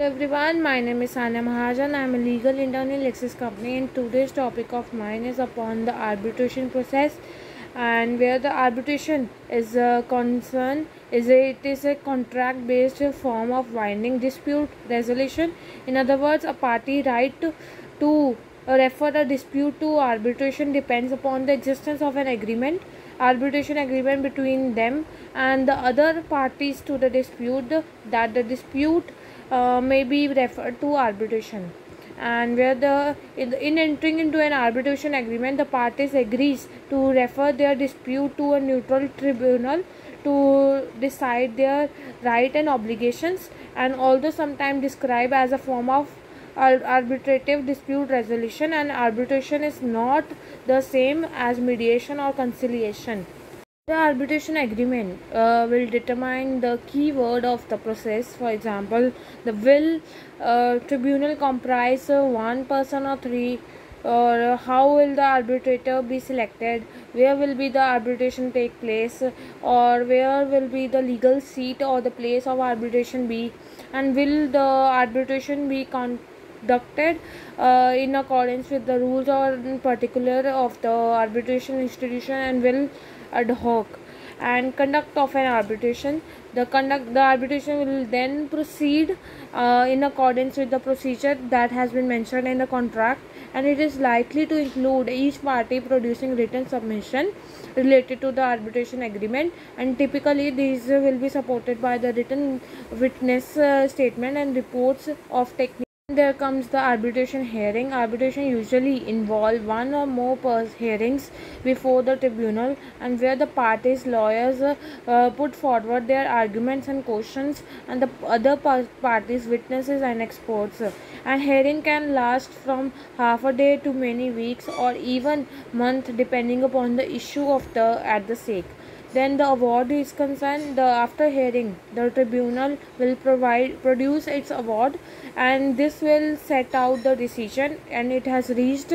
Hello everyone, my name is Sanya Mahajan. I am a legal intern in Lexis Company and today's topic of mine is upon the arbitration process and where the arbitration is a concern is a, it is a contract based form of binding dispute resolution. In other words, a party right to, to refer a dispute to arbitration depends upon the existence of an agreement arbitration agreement between them and the other parties to the dispute that the dispute uh, may be referred to arbitration and where the in, in, entering into an arbitration agreement the parties agrees to refer their dispute to a neutral tribunal to decide their right and obligations and although sometimes described as a form of arbitrative dispute resolution and arbitration is not the same as mediation or conciliation. The arbitration agreement uh, will determine the key word of the process. For example, the will uh, tribunal comprise one person or three or how will the arbitrator be selected? Where will be the arbitration take place? Or where will be the legal seat or the place of arbitration be? And will the arbitration be con conducted uh, in accordance with the rules or in particular of the arbitration institution and will ad hoc and conduct of an arbitration. The conduct the arbitration will then proceed uh, in accordance with the procedure that has been mentioned in the contract and it is likely to include each party producing written submission related to the arbitration agreement and typically these will be supported by the written witness uh, statement and reports of technical there comes the arbitration hearing. Arbitration usually involve one or more hearings before the tribunal and where the parties lawyers uh, put forward their arguments and questions and the other parties witnesses and experts. And hearing can last from half a day to many weeks or even month depending upon the issue of the at the stake then the award is concerned the after hearing the tribunal will provide produce its award and this will set out the decision and it has reached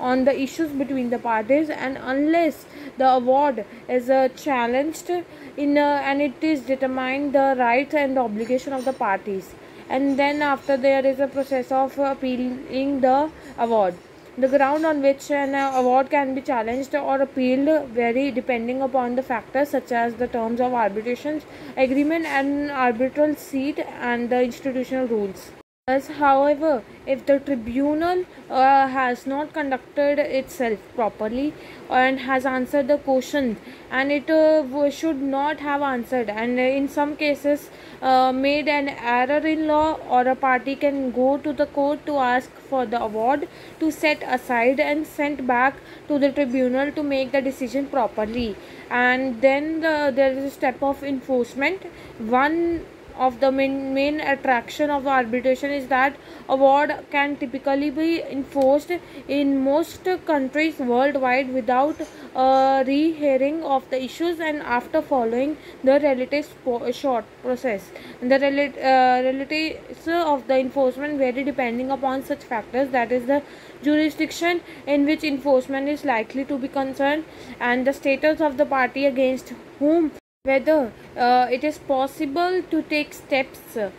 on the issues between the parties and unless the award is uh, challenged in uh, and it is determined the rights and the obligation of the parties. And then after there is a process of appealing the award the ground on which an award can be challenged or appealed vary depending upon the factors such as the terms of arbitration agreement and arbitral seat and the institutional rules. However, if the tribunal uh, has not conducted itself properly and has answered the question and it uh, should not have answered and in some cases uh, made an error in law or a party can go to the court to ask for the award to set aside and sent back to the tribunal to make the decision properly. And then the, there is a step of enforcement. One of the main, main attraction of the arbitration is that award can typically be enforced in most countries worldwide without a re-hearing of the issues and after following the relative short process. The rel uh, of the enforcement vary depending upon such factors that is the jurisdiction in which enforcement is likely to be concerned and the status of the party against whom whether uh, it is possible to take steps uh,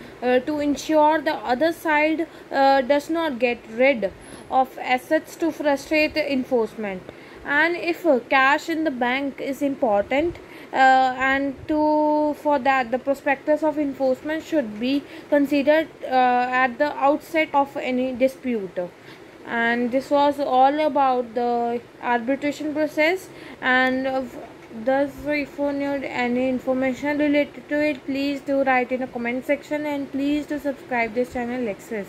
to ensure the other side uh, does not get rid of assets to frustrate enforcement. And if cash in the bank is important uh, and to for that the prospectus of enforcement should be considered uh, at the outset of any dispute. And this was all about the arbitration process and thus if you need any information related to it? Please do write in the comment section and please do subscribe this channel lexis